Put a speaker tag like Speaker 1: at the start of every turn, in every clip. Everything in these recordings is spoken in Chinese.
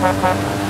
Speaker 1: 哈哈哈。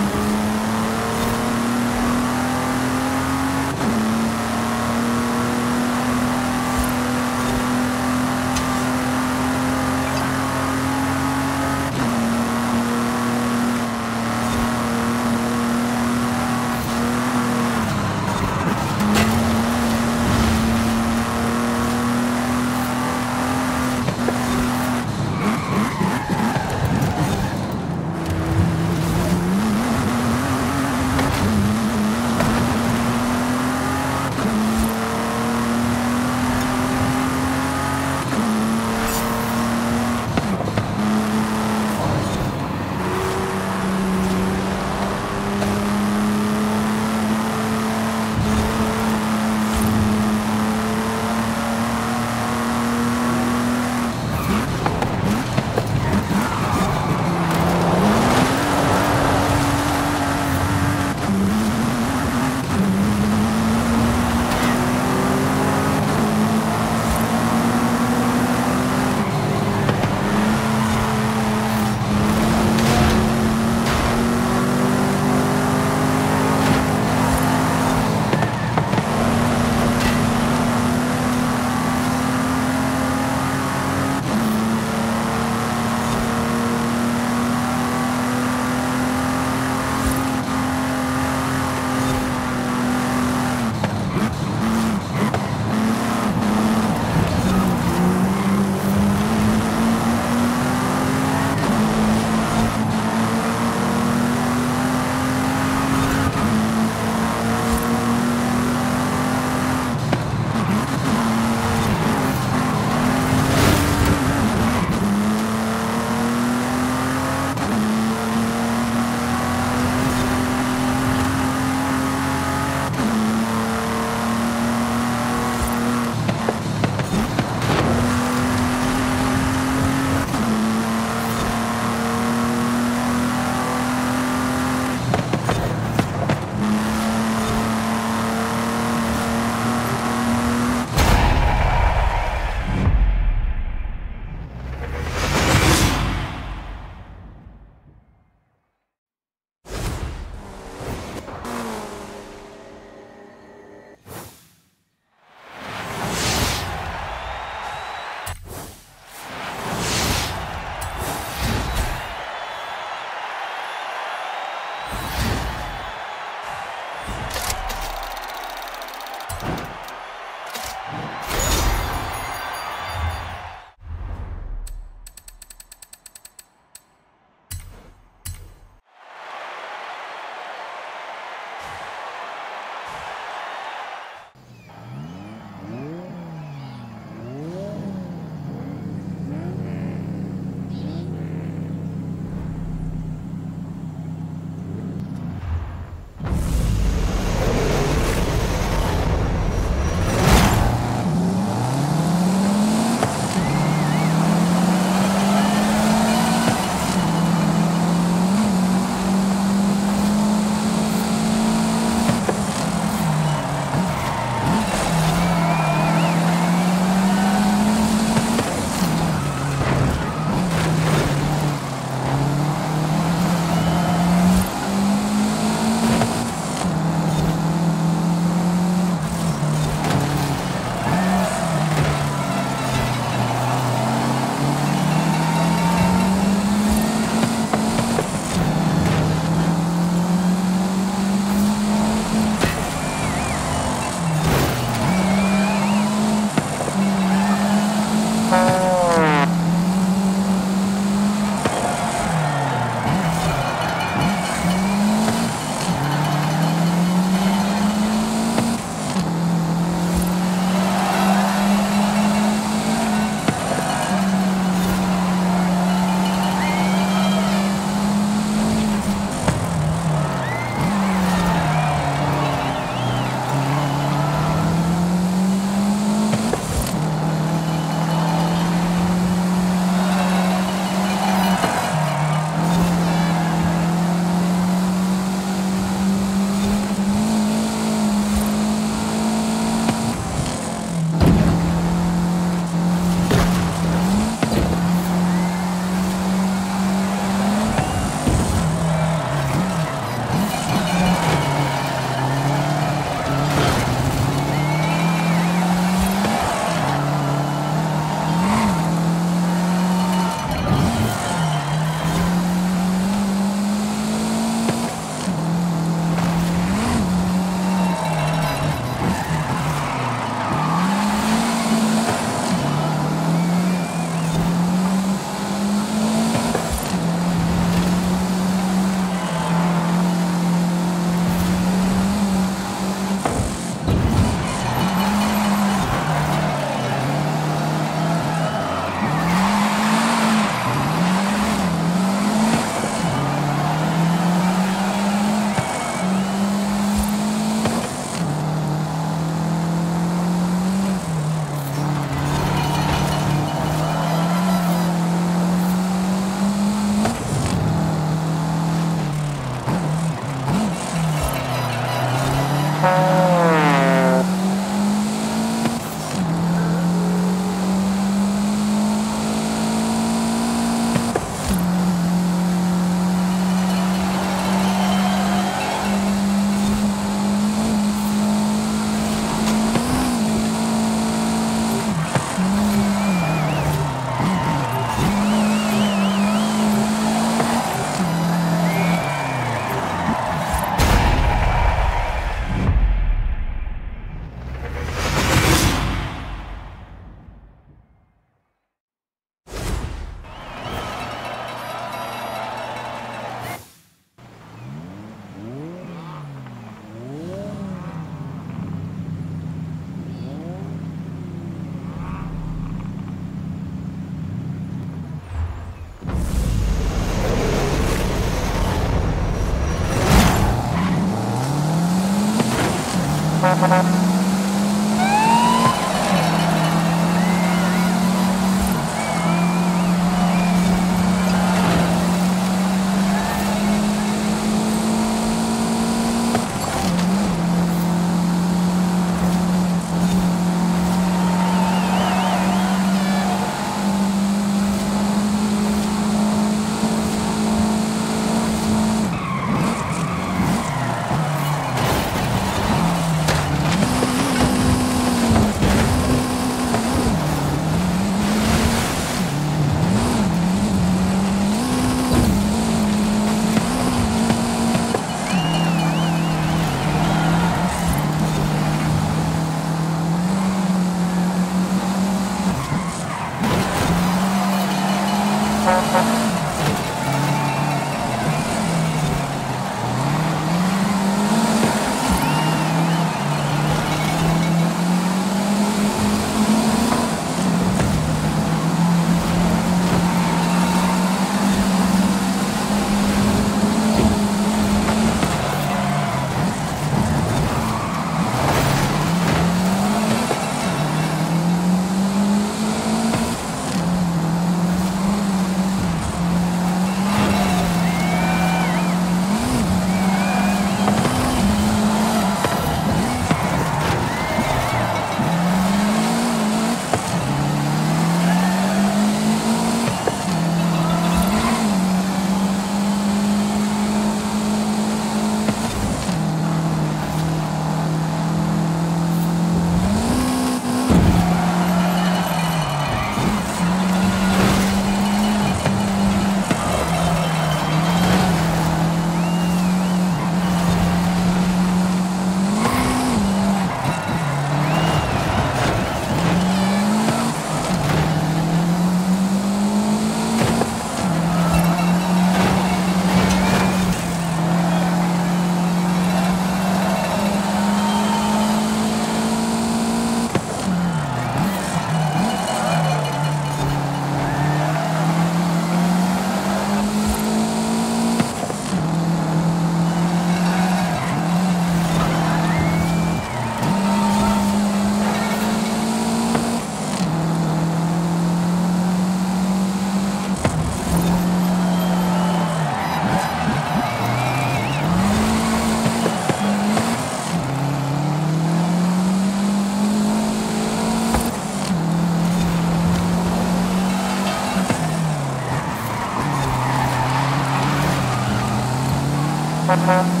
Speaker 1: Thank you.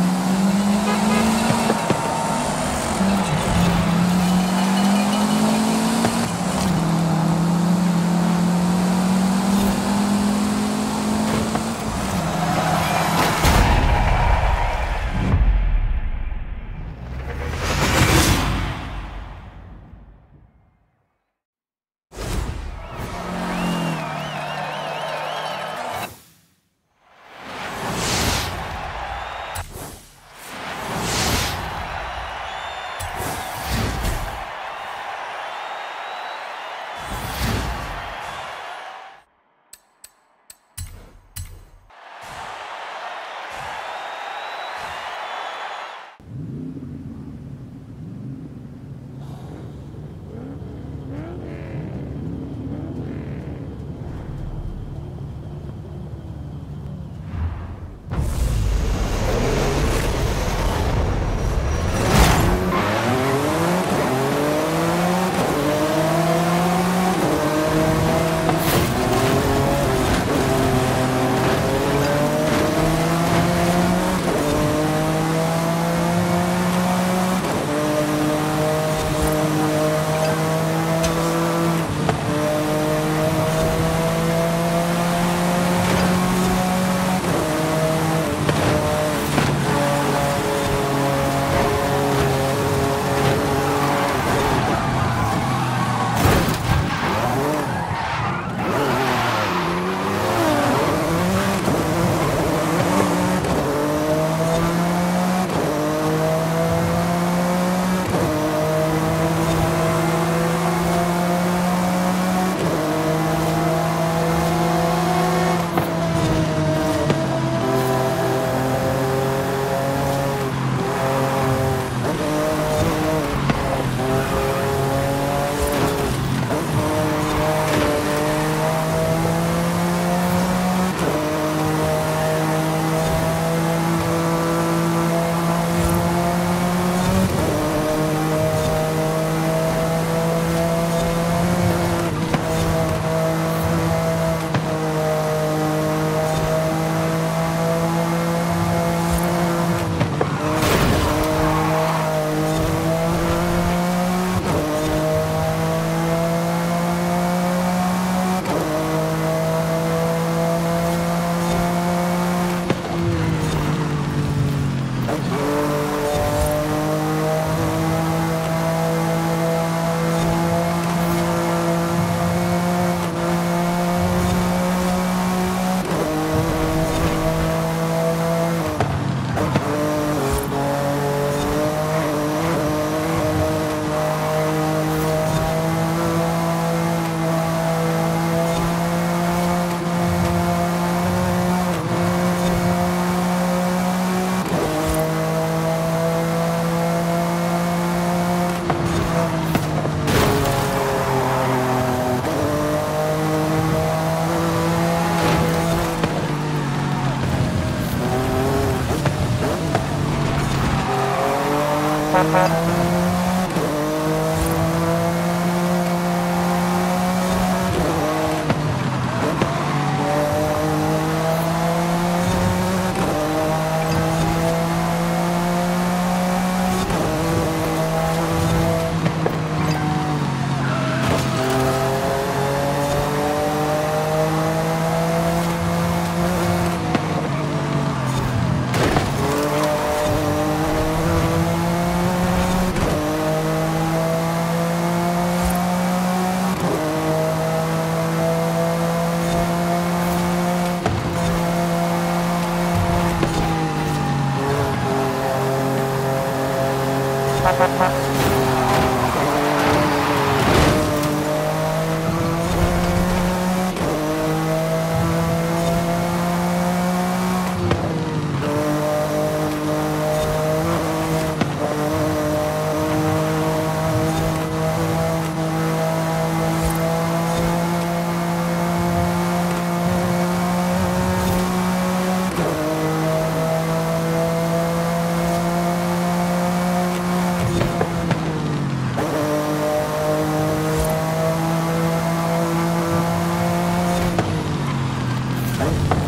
Speaker 2: Thank you.